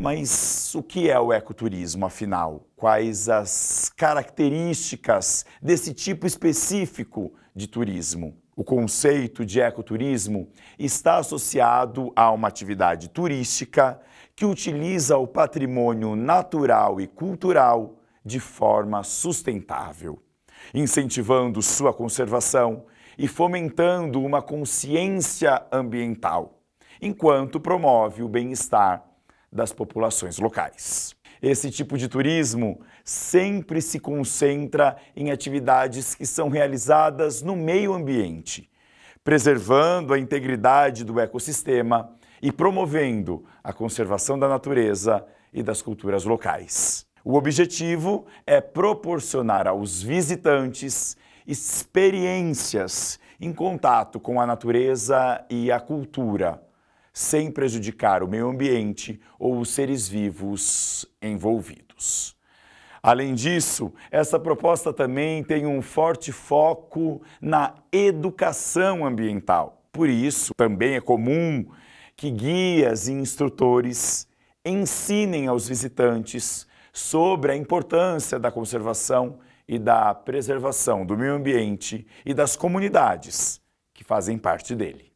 Mas o que é o ecoturismo, afinal? Quais as características desse tipo específico de turismo? O conceito de ecoturismo está associado a uma atividade turística que utiliza o patrimônio natural e cultural de forma sustentável, incentivando sua conservação e fomentando uma consciência ambiental, enquanto promove o bem-estar das populações locais. Esse tipo de turismo sempre se concentra em atividades que são realizadas no meio ambiente, preservando a integridade do ecossistema e promovendo a conservação da natureza e das culturas locais. O objetivo é proporcionar aos visitantes experiências em contato com a natureza e a cultura sem prejudicar o meio ambiente ou os seres vivos envolvidos. Além disso, essa proposta também tem um forte foco na educação ambiental. Por isso, também é comum que guias e instrutores ensinem aos visitantes sobre a importância da conservação e da preservação do meio ambiente e das comunidades que fazem parte dele.